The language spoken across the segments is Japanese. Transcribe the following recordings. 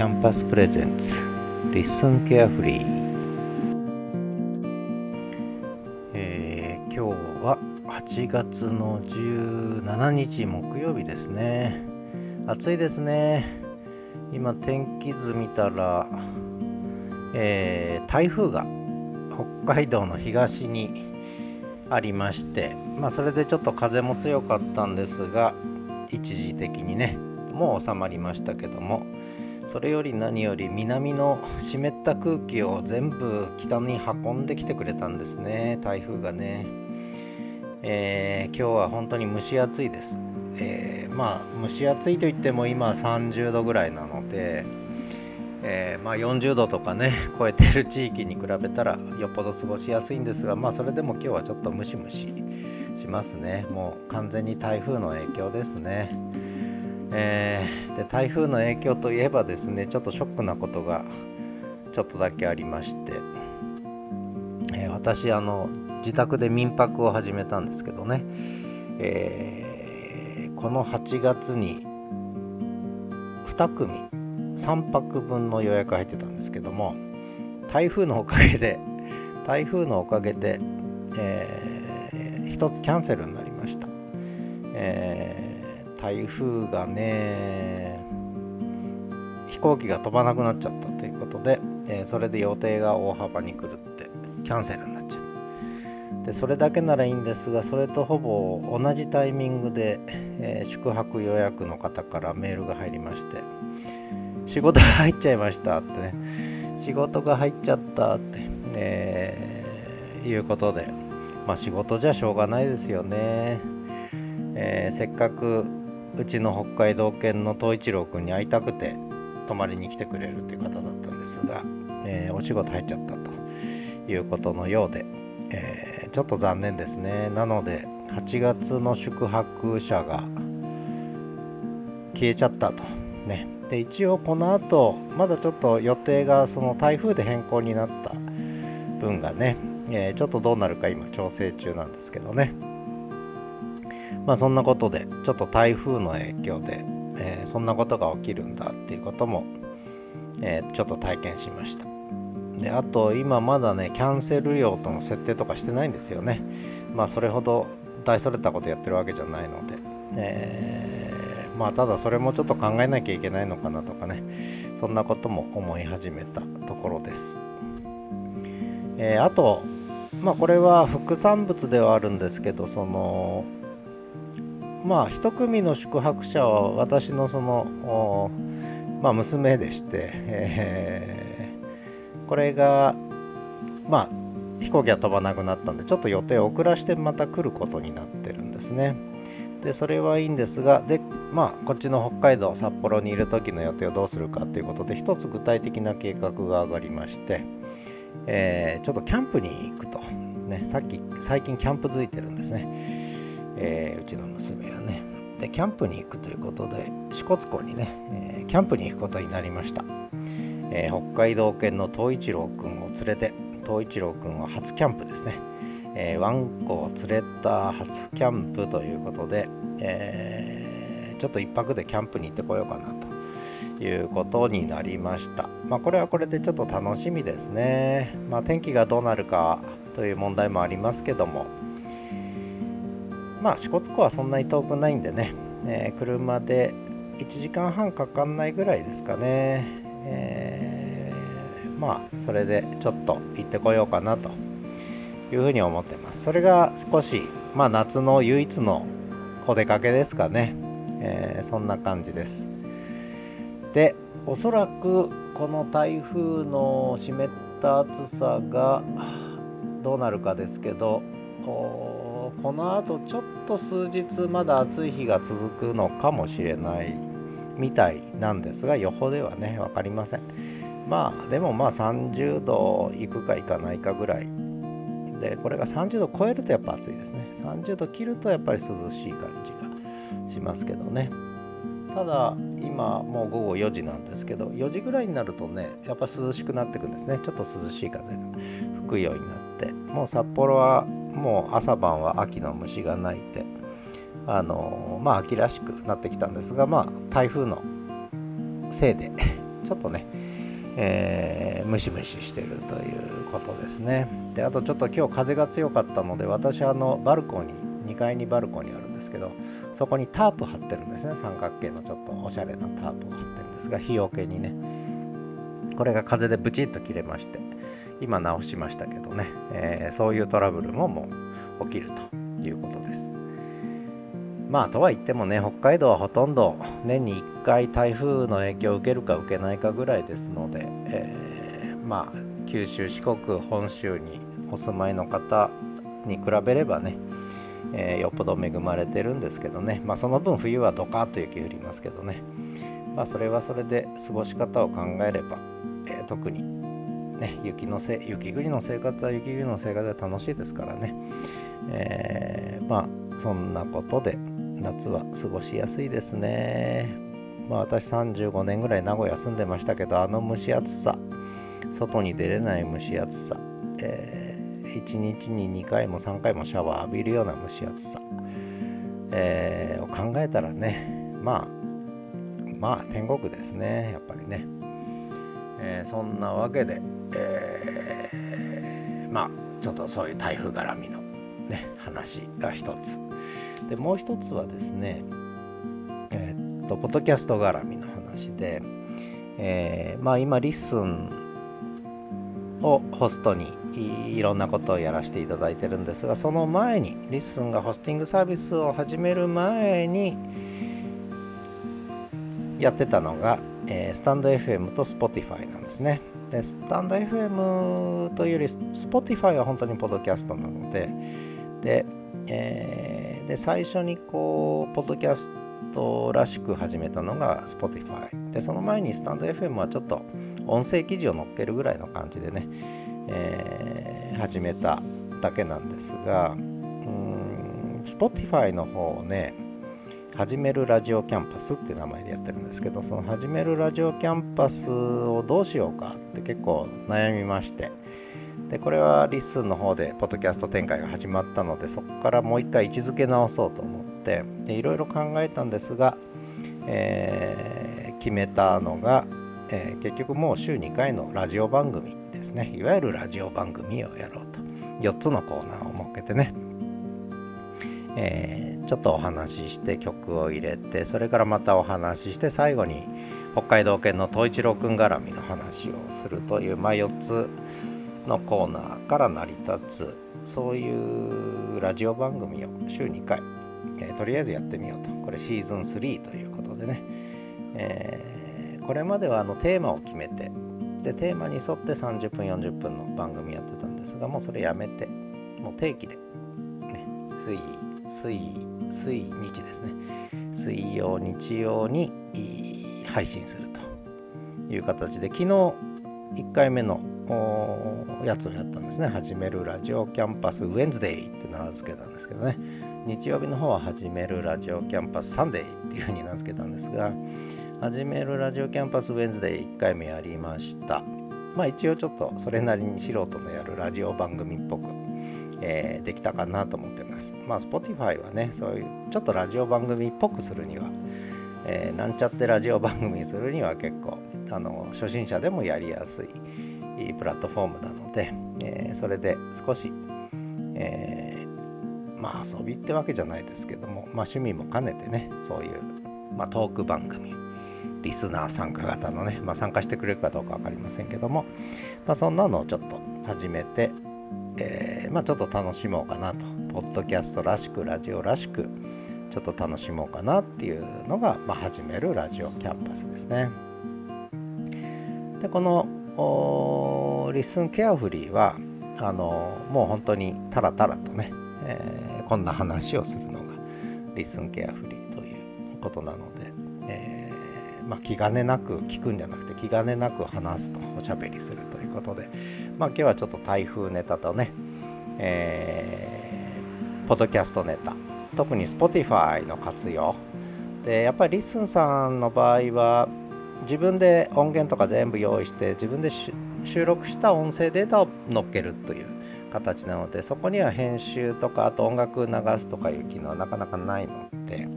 キャンパスプレゼンツ Listen Carefully、えー、今日は8月の17日木曜日ですね。暑いですね。今天気図見たら、えー、台風が北海道の東にありましてまあそれでちょっと風も強かったんですが一時的にねもう収まりましたけどもそれより何より南の湿った空気を全部北に運んできてくれたんですね。台風がね、えー、今日は本当に蒸し暑いです、えー、まあ蒸し暑いといっても今30度ぐらいなのでえー、まあ、40度とかね 超えてる地域に比べたらよっぽど過ごしやすいんですがまあそれでも今日はちょっとムシムシしますね。もう完全に台風の影響ですね、えー、で台風の影響といえばですねちょっとショックなことがちょっとだけありまして、えー、私あの自宅で民泊を始めたんですけどね、えこの8月に2組3泊分の予約入ってたんですけども台風のおかげで台風のおかげで、えー、1つキャンセルになりました、えー、台風がね飛行機が飛ばなくなっちゃったということで、えー、それで予定が大幅に狂ってキャンセルになっちゃった。でそれだけならいいんですがそれとほぼ同じタイミングで、えー、宿泊予約の方からメールが入りまして仕事が入っちゃいましたってね。仕事が入っちゃったって、えー、いうことでまあ仕事じゃしょうがないですよね、えー、せっかくうちの北海道犬の東一郎くんに会いたくて泊まりに来てくれるっていう方だったんですが、えー、お仕事入っちゃったということのようで、えー、ちょっと残念ですね。なので8月の宿泊者が消えちゃったと。ね。で一応この後まだちょっと予定がその台風で変更になった分がね、えー、ちょっとどうなるか今調整中なんですけどね。まあそんなことでちょっと台風の影響で、えー、そんなことが起きるんだっていうことも、えー、ちょっと体験しました。であと今まだねキャンセル料との設定とかしてないんですよね。まあそれほど大それたことやってるわけじゃないので、えーまあただそれもちょっと考えなきゃいけないのかなとかねそんなことも思い始めたところです、えー、あとまあこれは副産物ではあるんですけどそのまあ一組の宿泊者は私のそのまあ娘でして、えー、これがまあ飛行機が飛ばなくなったんでちょっと予定を遅らしてまた来ることになってるんですね。でそれはいいんですがでまあこっちの北海道札幌にいる時の予定をどうするかということで一つ具体的な計画が上がりまして、えー、ちょっとキャンプに行くと、ね、さっき最近キャンプづいてるんですね、えー、うちの娘はね。でキャンプに行くということで支笏湖にね、えー、キャンプに行くことになりました、えー、北海道犬の東一郎くんを連れて東一郎くんは初キャンプですね。えー、ワンコを連れた初キャンプということで、えー、ちょっと1泊でキャンプに行ってこようかなと。いうことになりました。まあ、これはこれでちょっと楽しみですね。まあ、天気がどうなるかという問題もありますけども、まあ、支笏湖はそんなに遠くないんでね、えー、車で1時間半かかんないぐらいですかね。えー、まあ、それでちょっと行ってこようかなというふうに思ってます。それが少しまあ夏の唯一のお出かけですかね、えー、そんな感じです。でおそらくこの台風の湿った暑さがどうなるかですけどこのあとちょっと数日まだ暑い日が続くのかもしれないみたいなんですが予報ではね分かりません。まあでもまあ30度いくかいかないかぐらい。でこれが30度超えるとやっぱ暑いですね。30度切るとやっぱり涼しい感じがしますけどね。ただ今もう午後4時なんですけど4時ぐらいになるとねやっぱ涼しくなってくんですね。ちょっと涼しい風が吹くようになって。もう札幌はもう朝晩は秋の虫が鳴いてあのまあ秋らしくなってきたんですがまあ台風のせいで ちょっとね、え、ムシムシしてるということですね。であとちょっと今日風が強かったので私あのバルコニー2階にバルコニーあるんですけどそこにタープ張ってるんですね。三角形のちょっとおしゃれなタープを張ってるんですが日よけにね。これが風でブチッと切れまして今直しましたけどね、えー、そういうトラブルももう起きるということです。まあとは言ってもね北海道はほとんど年に1回台風の影響を受けるか受けないかぐらいですので、えー、まあ九州四国本州にお住まいの方に比べればね、えー、よっぽど恵まれてるんですけどね。まあその分冬はドカッと雪降りますけどね。まあそれはそれで過ごし方を考えれば、えー、特にね雪のせ雪国の生活は雪国の生活で楽しいですからね、えー、まあそんなことで夏は過ごしやすいですね。まあ私35年ぐらい名古屋住んでましたけどあの蒸し暑さ外に出れない蒸し暑さ、えー、1日に2回も3回もシャワー浴びるような蒸し暑さ、えー、を考えたらねまあまあ天国ですねやっぱりね、えー、そんなわけで、えー、まあちょっとそういう台風絡みのね話が一つ。でもう一つはですねえー、っとポッドキャスト絡みの話で、えー、まあ今リッスンをホストにいろんなことをやらせていただいてるんですがその前に LISTEN がホスティングサービスを始める前にやってたのが、えー、スタンド FM と Spotify なんですね。でスタンド FM というより Spotify は本当にポッドキャストなのでで、えー、で最初にこうポッドキャストらしく始めたのが Spotify でその前にスタンド FM はちょっと音声記事を載っけるぐらいの感じでね、えー、始めただけなんですがうん Spotify の方をね始めるラジオキャンパスっていう名前でやってるんですけどその始めるラジオキャンパスをどうしようかって結構悩みましてでこれは LISTEN の方でポッドキャスト展開が始まったのでそこからもう一回位置づけ直そうと思っていろいろ考えたんですが、えー、決めたのが、えー、結局もう週2回のラジオ番組ですね。いわゆるラジオ番組をやろうと。4つのコーナーを設けてね、えー、ちょっとお話しして曲を入れてそれからまたお話しして最後に北海道犬の東一郎くん絡みの話をするという、まあ、4つのコーナーから成り立つそういうラジオ番組を週2回、えー、とりあえずやってみようと。これシーズン3ということでね、えー、これまではあのテーマを決めてでテーマに沿って30分40分の番組やってたんですがもうそれやめてもう定期で、ね、水水水日ですね。水曜日曜に配信するという形で昨日1回目のやつをやったんですね。始めるラジオキャンパスウェンズデイって名付けたんですけどね。日曜日の方は始めるラジオキャンパス Sunday っていう風に名付けたんですが始めるラジオキャンパス Wednesday 1回目やりました。まあ一応ちょっとそれなりに素人のやるラジオ番組っぽく、えー、できたかなと思ってます。まあ Spotify はねそういうちょっとラジオ番組っぽくするには、えー、なんちゃってラジオ番組するには結構あの初心者でもやりやすいプラットフォームなので、えー、それで少し、えー、まあ遊びってわけじゃないですけども、まあ、趣味も兼ねてねそういう、まあ、トーク番組リスナー参加型のね、まあ、参加してくれるかどうか分かりませんけども、まあ、そんなのをちょっと始めて、えー、まあ、ちょっと楽しもうかなとポッドキャストらしくラジオらしくちょっと楽しもうかなっていうのが、まあ、始めるラジオキャンパスですね。でこのリスンケアフリーはあのもう本当にタラタラとね、えー、こんな話をするのがリスンケアフリーということなので、まあ、気兼ねなく聞くんじゃなくて気兼ねなく話すとおしゃべりするということで、まあ、今日はちょっと台風ネタとね、えー、ポッドキャストネタ特に Spotify の活用。でやっぱり LISTEN さんの場合は自分で音源とか全部用意して自分で収録した音声データを載っけるという形なのでそこには編集とかあと音楽流すとかいう機能はなかなかないので、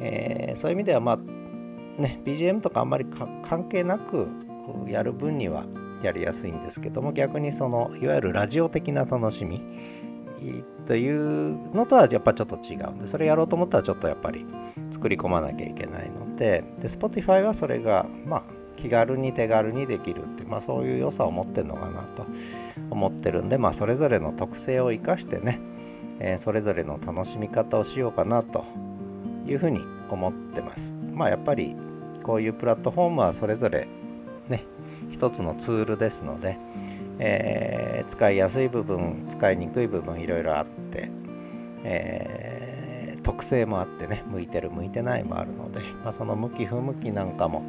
えー、そういう意味ではまあね BGM とかあんまり関係なくやる分にはやりやすいんですけども逆にそのいわゆるラジオ的な楽しみというのとはやっぱちょっと違うんでそれやろうと思ったらちょっとやっぱり作り込まなきゃいけないのでで Spotify はそれがまあ気軽に手軽にできるって、まあ、そういう良さを持ってるのかなと思ってるんで、まあ、それぞれの特性を生かしてね、えー、それぞれの楽しみ方をしようかなというふうに思ってます。まあやっぱりこういうプラットフォームはそれぞれね一つのツールですので、えー、使いやすい部分使いにくい部分いろいろあって、えー、特性もあってね向いてる向いてないもあるので、まあ、その向き不向きなんかも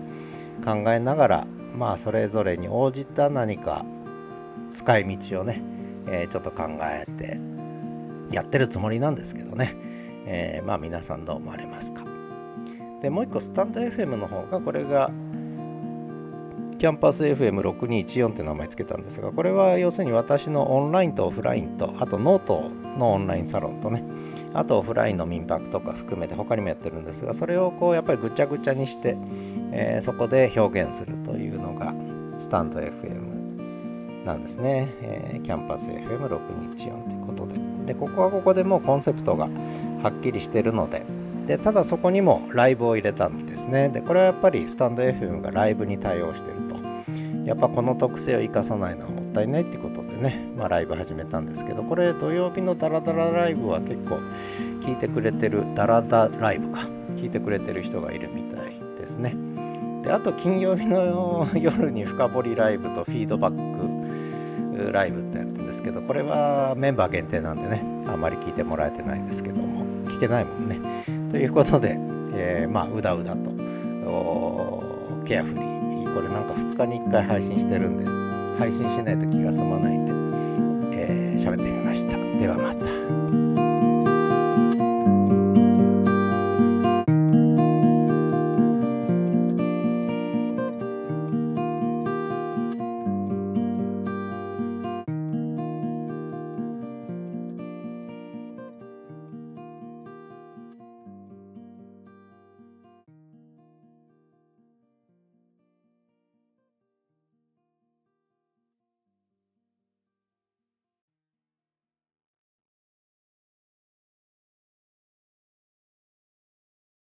考えながらまあそれぞれに応じた何か使い道をね、えー、ちょっと考えてやってるつもりなんですけどね、え、まあ皆さんどう思われますか？でもう一個スタンド FM の方がこれがキャンパス FM6214 って名前つけたんですがこれは要するに私のオンラインとオフラインとあとノートのオンラインサロンとねあとオフラインの民泊とか含めて他にもやってるんですがそれをこうやっぱりぐちゃぐちゃにして、えー、そこで表現するというのがスタンド FM なんですね、えー、キャンパス FM6214 ということで。でここはここでもうコンセプトがはっきりしてるのででただそこにもライブを入れたんですね。でこれはやっぱりスタンド FM がライブに対応してると。やっぱこの特性を生かさないのはもったいないってことでね、まあ、ライブ始めたんですけどこれ土曜日のダラダラライブは結構聞いてくれてるダラダライブか。聞いてくれてる人がいるみたいですね。であと金曜日の夜に深掘りライブとフィードバックライブってやってるんですけどこれはメンバー限定なんでねあんまり聞いてもらえてないんですけども。聞けないもんね。ということで、えー、まあうだうだと。ケアフリー。これなんか2日に1回配信してるんで配信しないと気が済まないんで喋、えー、ってみました。ではまた。